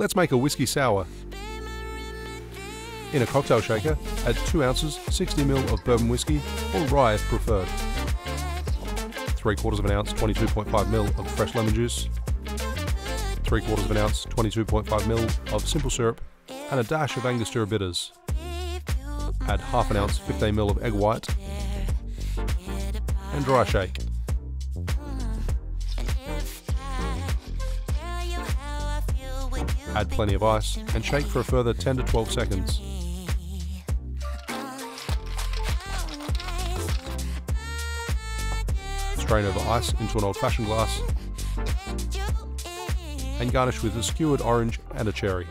Let's make a whiskey sour. In a cocktail shaker, add 2 ounces 60ml of bourbon whiskey or rye if preferred. 3 quarters of an ounce 22.5ml of fresh lemon juice, 3 quarters of an ounce 22.5ml of simple syrup, and a dash of Angostura bitters. Add half an ounce 15ml of egg white and dry shake. Add plenty of ice and shake for a further 10 to 12 seconds. Strain over ice into an old fashioned glass and garnish with a skewered orange and a cherry.